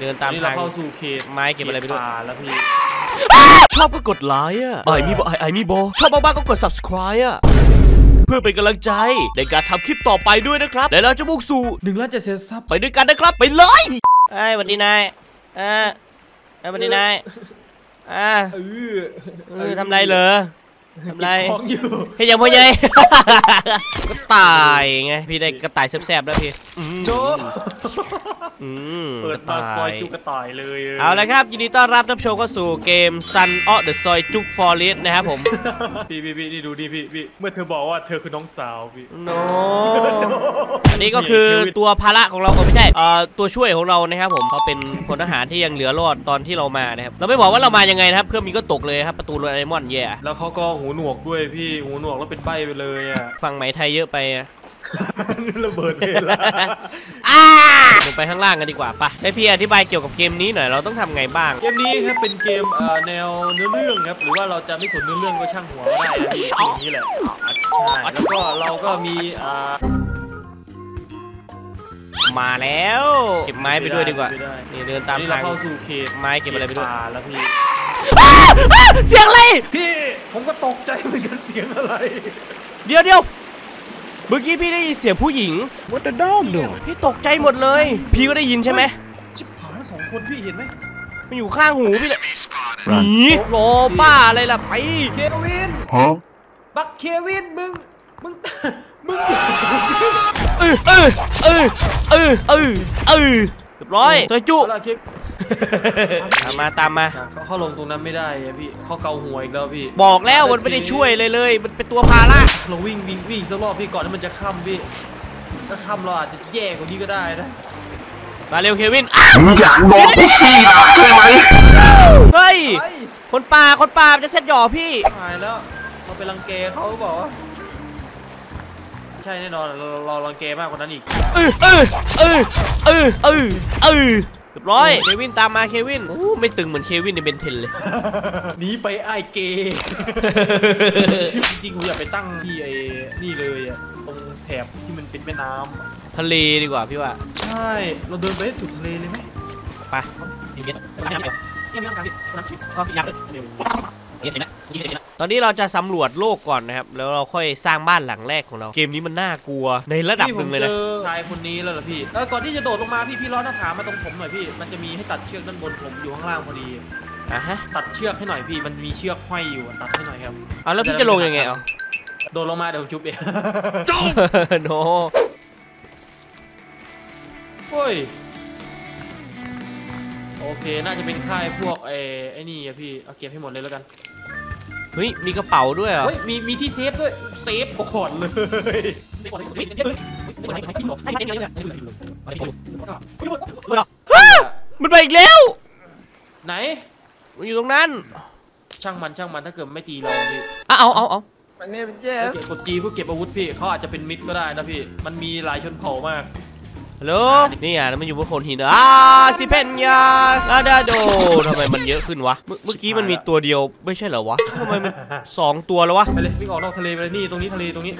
นี่เดินตามนี่ทาเรางเข้าสู่เขตไม้เก็บอะไรไปด้วยป่าแล้วพี่ชอบก็กดไลค์อะไอมีบไอมีบชอบมากๆก็กด subscribe อะเพื่อเป็นกำลังใจในการทำคลิปต่อไปด้วยนะครับและเราจะมุ่งสู่หนึ่งล้านเจ็ดแสนซับไปด้วยกันนะครับ ไปเลยไอ้วันดีนายอ่าไอ้วันดีนายอ่าเออเออทำไรเหรอทำไรของอยู่เฮ้ยยังพ่อใหญ่กระต่ายไงพี่ได้กระต่ายแซ่บๆแล้วพี่อืมโจอืม เปิดกระมาต่ซอยยจุกกระต่ายเลยเอาละครับ ยินดีต้อนรับท่านผู้ชมเข้าสู่เกม Sun of the Soy จุก Forest นะครับผม พี่พี่พี่นี่ดูดิพี่พี่เมื่อเธอบอกว่าเธอคือน้องสาวพี่โนอันนี้ก็คือตัวภาระของเราเออไม่ใช่เอ่อตัวช่วยของเรานะครับผมเขาเป็นพลทหารที่ยังเหลือรอดตอนที่เรามานะครับเราไม่บอกว่าเรามายังไงนะครับเครื่องบินก็ตกเลยครับประตูโดเรมอนแย่แล้วเขาก็หูหนวกด้วยพี่หูหนวกแล้วเป็นใบไปเลยอะฟังไหมไทยเยอะไปอะ ระเบิดเวลาอ่าลงไปข้างล่างกันดีกว่าปะให้พี่อธิบายเกี่ยวกับเกมนี้หน่อยเราต้องทำไงบ้าง เกมนี้ครับเป็นเกมเอ่อแนวเนื้อเรื่องครับหรือว่าเราจะไม่สนเนื้อเรื่องก็ช่างหัวก็ได้นะพี่เกมนี้แหละใช่แล้วก็เราก็มีอ่ามาแล้วเก็บไม้ไปด้วยดีกว่าไม่ได้นี่เดินตามนี่เราทางเข้าสู่เขตไม้เก็บอะไรไปด้วยป่าแล้วพี่เสียงอะไรพี่ผมก็ตกใจเหมือนกันเสียงอะไร เดี๋ยวเดี๋ยว เมื่อกี้พี่ได้ยินเสียงผู้หญิง What the dog doing? พี่ตกใจหมดเลย พี่ก็ได้ยินใช่ไหมชิบหายสองคนพี่เห็นไหมมันอยู่ข้างหูพี่เลยหนีโรบ้าอะไรล่ะไปเควิน Huh? บักเควินมึงมึงมึงเออเออเออเออเออเออเรียบร้อยซอยจุเอาล่ะเค ตามมาตามมา เขาเข้าลงตรงนั้นไม่ได้อะพี่เขาเกาหัวอีกแล้วพี่บอกแล้วมันไม่ได้ช่วยเลยเลย มันเป็นตัวภาระเราวิ่งวิ่งวิ่งสักรอบพี่ก่อนที่มันจะค่ำพี่ถ้าค่ำเราอาจจะแย่กว่านี้ก็ได้นะมาเร็วเควินอ้าวมึงอยากโดน pussy หนักใช่ไหมเฮ้ยไปคนป่าคนป่ามันจะเซ็ตหย่อพี่หายแล้วเราไปรังแกเขาหรือเปล่าวะใช่แน่นอนเราเรารังแกมากกว่านั้นอีกเออเออเออเออเออเออเรียบร้อยเควินตามมาเควินโอ้ไม่ตึงเหมือนเควินในเบนเทนเลยหนีไปไอเกย์จริงๆผมอยากไปตั้งที่ไอ้นี่เลยอะตรงแถบที่มันเป็นแม่น้ำอะทะเลดีกว่าพี่ว่า ใช่ เราเดินไปให้สุดทะเลเลยไหมไป ตอนนี้เราจะสำรวจโลกก่อนนะครับ แล้วเราค่อยสร้างบ้านหลังแรกของเรา เกมนี้มันน่ากลัวในระดับหนึ่งเลยนะพี่ผมจอชายคนนี้แล้วเหรอพี่แล้วก่อนที่จะโดดลงมาพี่พี่ล้อหน้าผามาตรงผมหน่อยพี่ มันจะมีให้ตัดเชือกด้านบนผมอยู่ข้างล่างพอดีอะฮะ ตัดเชือกให้หน่อยพี่ มันมีเชือกห้อยอยู่อะตัดให้หน่อยครับเอาแล้วพี่จะลงยังไงเอาโดดลงมาเดี๋ยวผมจุ๊บเองโนโอ้ย โอเค น่าจะเป็นค่ายพวกไอ้ไอ้นี่อะพี่ เอาเก็บให้หมดเลยแล้วกัน เฮ้ย มีกระเป๋าด้วยเหรอ เฮ้ย มี มีที่เซฟด้วย เซฟก่อนเลยมันไปอีกแล้ว ไหน มันอยู่ตรงนั้น ช่างมันช่างมันถ้าเกิดไม่ตีเราพี่อะเอาเอาเอาเก็บกดจีเพื่อเก็บอาวุธพี่ เขาอาจจะเป็นมิดก็ได้นะพี่ มันมีหลายชนเผ่ามาก ฮัลโหลนี่อะมันอยู่บนโขดหินเหรออ่าซิเพนยาลาดาโดทำไมมันเยอะขึ้นวะเมื่อเมื่อกี้มันมีตัวเดียวไม่ใช่เหรอวะทำไมมันสองตัวแล้ววะ ไปเลยวิ่งออกนอกทะเลไปเลยนี่ตรงนี้ทะเลตรงนี้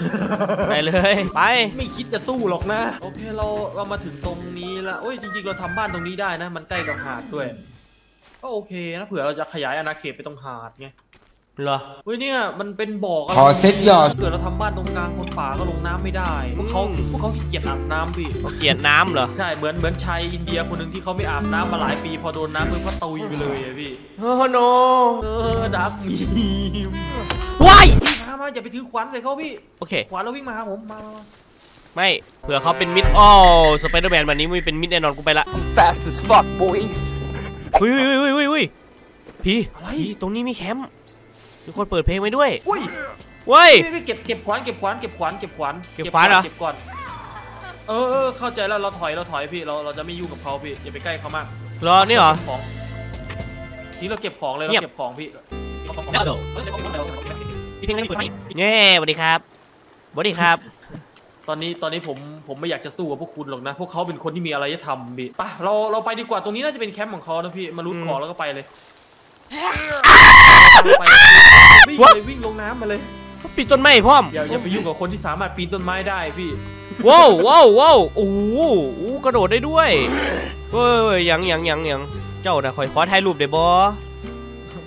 ไปเลย ไป ไม่คิดจะสู้หรอกนะ โอเคเราเรามาถึงตรงนี้แล้วโอ้ยจริงๆเราทำบ้านตรงนี้ได้นะ มันใกล้กับหาดด้วย ก็โอเคนะเผื่อเราจะขยายอาณาเขตไปตรงหาดไง เหรอเฮ้ยเนี่ยมันเป็นบ่อกันขอเซ็ตหยอดเกิดเราทำบ้านตรงกลางคนป่าก็ลงน้ำไม่ได้พวกเขาอืมพวกเขาขี้เกียจอาบน้ำพี่เขาเกลียดน้ำเหรอใช่เหมือนเหมือนชายอินเดียคนหนึ่งที่เขาไม่อาบน้ำมาหลายปี พอโดนน้ำมือก็ตุยไปเลยอะพี่โอ้โนเออดักมีมว้ายมามาอย่าไปถือขวานใส่เขาพี่โอเคขวานแล้ววิ่งมาหาผมมามามาไม่เผื่อเขาเป็นมิดอ้อสไปเดอร์แมนวันนี้ไม่เป็นมิดแน่นอนกูไปละ Fast as fuck boy เฮ้ยเฮ้ยเฮ้ยเฮ้ยเฮ้ยพี่พี่ตรงนี้มีแคมป์ มีคนเปิดเพลงไว้ด้วยอุ้ยเว้ยพี่พี่เก็บเก็บขวานเก็บขวานเก็บขวานเก็บขวานเก็บขวานเหรอเก็บก่อนเออเออเข้าใจแล้วเราถอยเราถอยพี่เราเราจะไม่ยุ่งกับเขาพี่อย่าไปใกล้เขามากรอนี่เหรอของนี่เราเก็บของเลยเราเงียบเก็บของพี่พี่เพลงนั้นเปิดไหมเย้สวัสดีครับสวัสดีครับ ตอนนี้ตอนนี้ผมผมไม่อยากจะสู้กับพวกคุณหรอกนะ พวกเขาเป็นคนที่มีอะไรจะทำพี่ไปเราเราไปดีกว่าตรงนี้น่าจะเป็นแคมป์ของเขานะพี่มารูดอืมของแล้วก็ไปเลยไปเลย วิ่งเลยวิ่งลงน้ำมาเลยปิดต้นไม้พร้อมอย่าอย่าไปยุ่งกับคนที่สามารถปีนต้นไม้ได้พี่ว้าวว้าวว้าวโอ้โหโอ้โหกระโดดได้ด้วยเฮ้ยหยังหยังหยังหยังเจ้าน่ะคอยขอถ่ายรูปได้บ่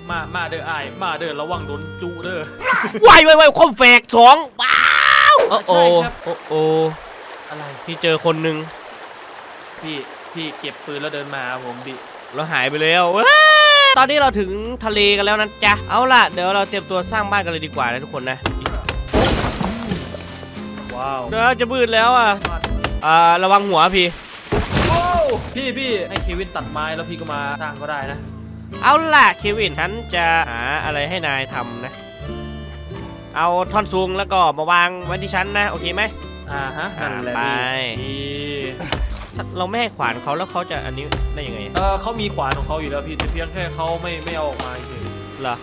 มามาเด้ออ้ายมาเด้อระวังโดนจุเด้อวายวายวายคอมแฟกสองว้าวโอ้โอใช่ครับโอ้โออะไรที่เจอคนหนึ่งพี่พี่เก็บปืนแล้วเดินมาหาผมดิเราหายไปแล้วว้า ตอนนี้เราถึงทะเลกันแล้วนะจ๊ะ เอาล่ะ เดี๋ยวเราเตรียมตัวสร้างบ้านกันเลยดีกว่านะทุกคนนะ ว้าวเดี๋ยวจะมืดแล้วอะอ่าระวังหัวพี่โอ้พี่พี่ให้เควินตัดไม้แล้วพี่ก็มาสร้างก็ได้นะ เอาล่ะเควินฉันจะหาอะไรให้นายทำนะ เอาท่อนซุงแล้วก็มาวางไว้ที่ฉันนะ โอเคไหมอ่าฮะนั่นแหละไป พี่ถ้า เราไม่ให้ขวานเขาแล้วเขาจะอันนี้ได้ยังไงเออเขามีขวานของเขาอยู่แล้วพี่แต่เพียงแค่เขาไม่ไม่เอาออกมาเฉยเหรอ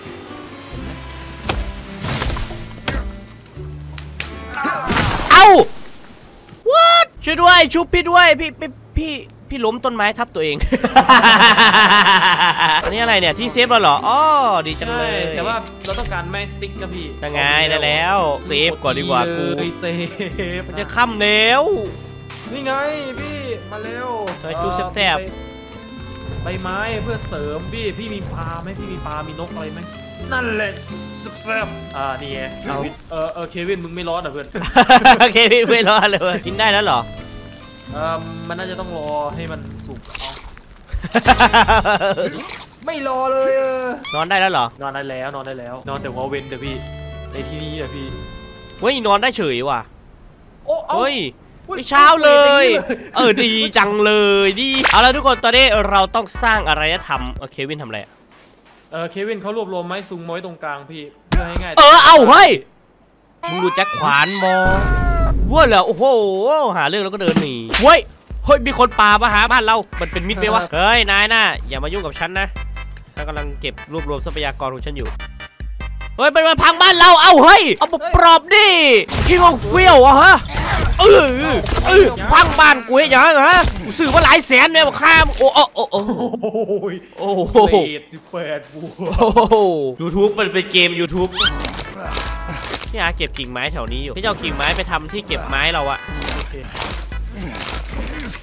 เอา what ช่วยด้วยชุบพี่ด้วยพี่พี่พี่พี่ล้มต้นไม้ทับตัวเอง อันนี้อะไรเนี่ยที่เซฟเราเหรออ๋อดีจังเลยแต่ว่าเราต้องการแม่สติ๊กกับพี่ยังไงได้แล้วเซฟก่อนดีกว่ากูเลยเซฟมันจะค่ำแล้ว นี่ไงพี่ มาเร็วซอยจุ๊แซ่บ ใบไม้เพื่อเสริมพี่พี่มีปลาไหมพี่มีปลา มีนกอะไรไหมนั่นแหละสุดแซ่บอ่านี่ไงเอาเออเออเควินมึงไม่ร้อนเหรอเพื่อน โอเคพี่ไม่รอดเลยเว้ยกินได้แล้วเหรอ เออมันน่าจะต้องรอให้มันสุกเอาไม่รอเลยเออนอนได้แล้วเหรอนอนได้แล้วนอนได้แล้ว นอนแต่หัวเว้นเดี๋ยวพี่ในที่นี้อะพี่เฮ้ยนอนได้เฉยว่ะ โอ้อาเฮ้ยอุ๊ย ไม่เช้าเลยไม่เออดีจังเลยดีเอาละทุกคนตอนนี้เราต้องสร้างอะไรจะทำเออเควินทำอะไรอะเออเควินเขารวบรวมไม้ซุงไว้ตรงกลางพี่เพื่อให้ง่ายเออเอาเฮ้ยมึงดูแจ็คขวานมองว่าเหรอโอ้โหหาเรื่องแล้วก็เดินหนีเฮ้ยเฮ้ยมีคนป่ามาหาบ้านเรา มันเป็นมิตรไหมวะเฮ้ยนายน่ะอย่ามายุ่งกับฉันนะฉันกำลังเก็บรวบรวมทรัพยากรของฉันอยู่เฮ้ยมันมาพังบ้านเราเอ้าเฮ้ยเอามาปลอบดิคิดว่าเฟี้ยวอะฮะ เออเออพังบ้านกูให้ยังไงฮะกูซื้อมาหลายแสนเนี่ยบอกข้ามโอ้โอ้โอ้โอ้โอ้ยโอ้โหเศษสิบแปดบวกโอ้โห YouTube มันเป็นเกม YouTube พี่อาเก็บกิ่งไม้แถวนี้อยู่พี่จะเอากิ่งไม้ไปทำที่เก็บไม้เราอะโอเค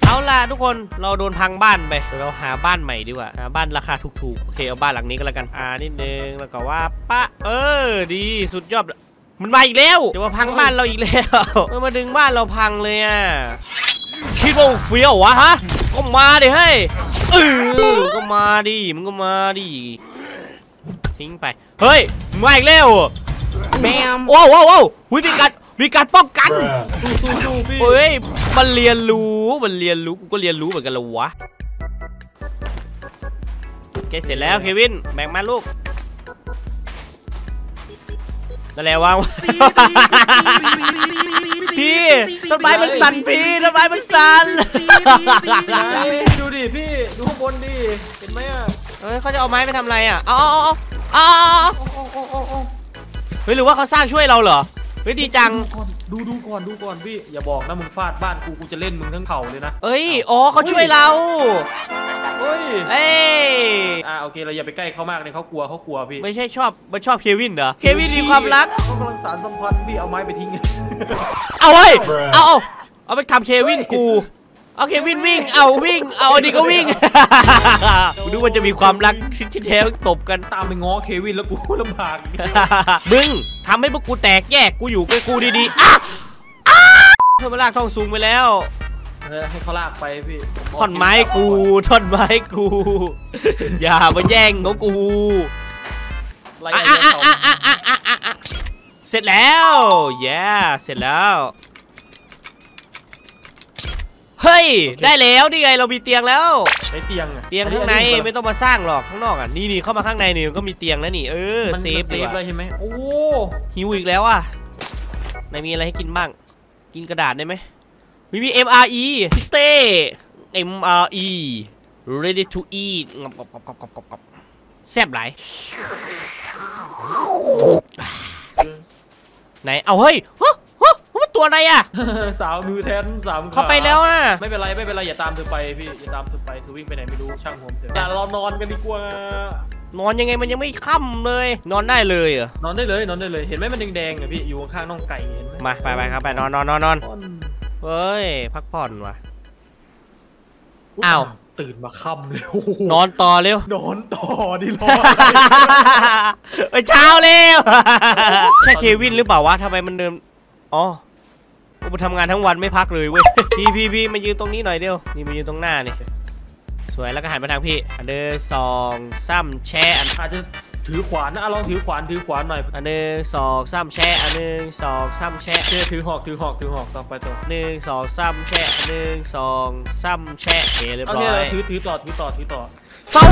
เอาล่ะทุกคนเราโดนพังบ้านไปเดี๋ยวเราหาบ้านใหม่ดีกว่าหาบ้านราคาถูกๆโอเคเอาบ้านหลังนี้ก็แล้วกันอ่านิดนึงแล้วก็ว่าปะเออดีสุดยอด มันมาอีกแล้วเดี๋ยวมาพังบ้านเราอีกแล้วมันมาดึงบ้านเราพังเลยอะคิดว่าเฟี้ยววะฮะก็มาดิเฮ้ยเออก็มาดิมึงก็มาดิทิ้งไปเฮ้ยมึงมาอีกแล้วเหรอ Bam. ว้าวว้าวว้าววิมีการมีการป้องกันสู้สู้ๆพี่เฮ้ยมันเรียนรู้มันเรียนรู้กูก็เรียนรู้เหมือนกันเหรอวะโอเคเสร็จแล้วเควินแบ่งมาลูก นั่นแหละวางไว้พี่ต้นไม้มันสั่นพี่ต้นไม้มันสั่นไหนดูดิพี่ดูข้างบนดิเห็นไหมอะเฮ้ยเขาจะเอาไม้ไปทำอะไรอะเอาเอาเอาเอาเอาโอ้โอ้โอ้โอ้โอ้เฮ้ยหรือว่าเขาสร้างช่วยเราเหรอเฮ้ยดีจังดูดูก่อนดูก่อนพี่อย่าบอกนะมึงฟาดบ้านกูกูจะเล่นมึงทั้งเข่าเลยนะเอ้ยอ๋อเขาช่วยเรา เฮ้ยเอ้ยอ่าโอเคเราอย่าไปใกล้เขามากเลยเขากลัวเขากลัวพี่ไม่ใช่ชอบมันชอบเควินเหรอเควินมีความรักเขากำลังสารสัมพันธ์พี่เอาไม้ไปทิ้งเอาเฮ้ยเอาเอาเอาไปทำเควินกูเอาเควินวิ่งเอาวิ่งเอาอันนี้ก็วิ่งกูนึกว่าจะมีความรักที่ที่แท้ตบกันตามไปง้อเควินแล้วกูลำบากมึงทำให้พวกกูแตกแยกกูอยู่กับกูดีๆอะอะเพื่อนมาลากท่องสูงไปแล้วเออ ให้เขาลากไปพี่ผท่อนไม้กูท่อนไม้กู อย่ามาแย่งของกูไล่อะไอ้อะเขาอะอะอะอะอะอะเสร็จแล้วเย่เสร็จแล้ว เฮ้ย ได้แล้วนี่ไงเรามีเตียงแล้วไอ้เตียงอะเตียงข้างในไม่ต้องมาสร้างหรอกข้างนอกอะนี่นี่เข้ามาข้างในนี่มันก็มีเตียงแล้วนี่เออมัน safe safe ดีฟกว่าเลยใช่ไหมโอ้หิวอีกแล้วอะไหนมีอะไรให้กินบ้าง กินกระดาษได้ไหม มีมี MRE พี่เต้ MRE ready to eat งบกบกบกบกบกบกบแซ่บหลายไหน เอาเฮ้ยฮะฮะมันตัวอะไรอะ สาวมือแทนสามขเข้าไปแล้วอะไม่เป็นไรไม่เป็นไรอย่าตามเธอไปพี่อย่าตามเธอไปเธอวิ่งไปไหนไม่รู้ช่างผมเถอะแต่เรานอนกันดีกว่านอนยังไงมันยังไม่ค่ำเลย นอนได้เลยเหรอนอนได้เลยนอนได้เลยเห็นไหมมันแดงๆอะพี่อยู่ข้างๆน้องไก่เห็นไหมมาไปไปครับไปนอนนอนนอนนอนนอน เฮ้ย พักผ่อนว่ะ อ้าว ตื่นมาค่ำเลยโอ้โหนอนต่อเร็ว นอนต่อดิรออะไรเอ้ยเช้าเร็ว ใช่เควินหรือเปล่าวะทำไมมันเดินอ๋อกูทำงานทั้งวันไม่พักเลยเว้ย พี่พี่พี่มายืนตรงนี้หน่อยเดียว นี่มายืนตรงหน้านี่ สวยแล้วก็หันมาทางพี่ อันเดอร์สองซ้ำแช่อันอาจจะ ถือขวานนะอะลองถือขวานถือขวานหน่อยอันหนึ่งสองซ้ำแช่อันหนึ่งสองซ้ำแช่โอเคถือหอกถือหอกถือหอกต่อไปต่อหนึ่งสองซ้ำแช่อันหนึ่งสองซ้ำแช่โอเคเรียบร้อยโอเค ถือถือต่อถือต่อถือต่อ สู้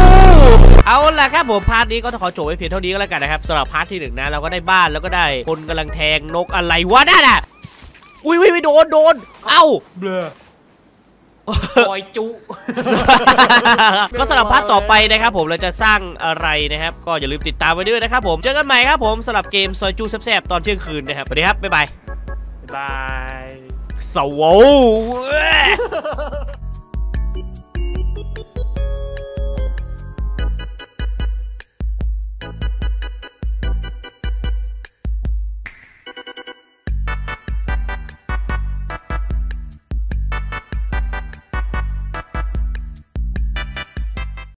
เอาล่ะครับผม part นี้ก็ขอจบไว้เพียงเท่านี้ก็แล้วกันนะครับสำหรับ part ที่หนึ่งนะเราก็ได้บ้านแล้วก็ได้คนกำลังแทงนกอะไรวะนั่นอะ อุ้ยอุ้ยอุ้ยโดนโดนเอ้า เบลอ ปล่อยจุ ก็สำหรับ part ต่อไปนะครับผมเราจะสร้างอะไรนะครับ ก็อย่าลืมติดตามไว้ด้วยนะครับผมเจอกันใหม่ครับผมสำหรับเกมซอยจุแซบๆตอนเที่ยงคืนนะครับสวัสดีครับบ๊ายบายบายสว